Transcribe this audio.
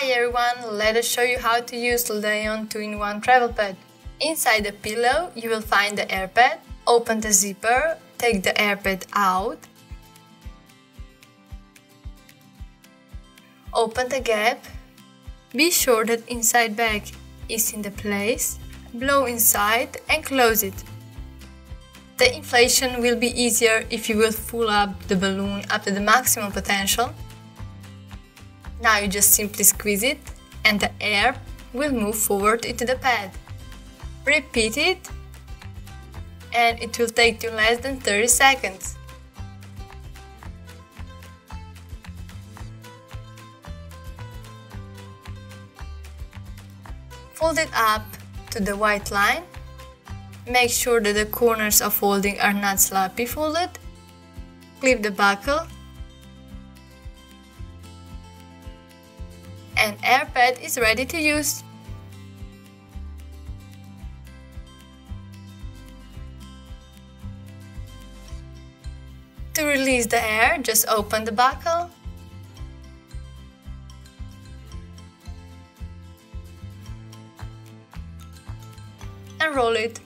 Hi everyone, let us show you how to use the LayOn 2-in-1 travel pad. Inside the pillow you will find the air pad. Open the zipper, take the air pad out. Open the gap. Be sure that inside bag is in the place. Blow inside and close it. The inflation will be easier if you will fill up the balloon up to the maximum potential now you just simply squeeze it and the air will move forward into the pad. Repeat it and it will take you less than 30 seconds. Fold it up to the white line. Make sure that the corners of folding are not sloppy folded. Clip the buckle and air pad is ready to use. To release the air, just open the buckle and roll it.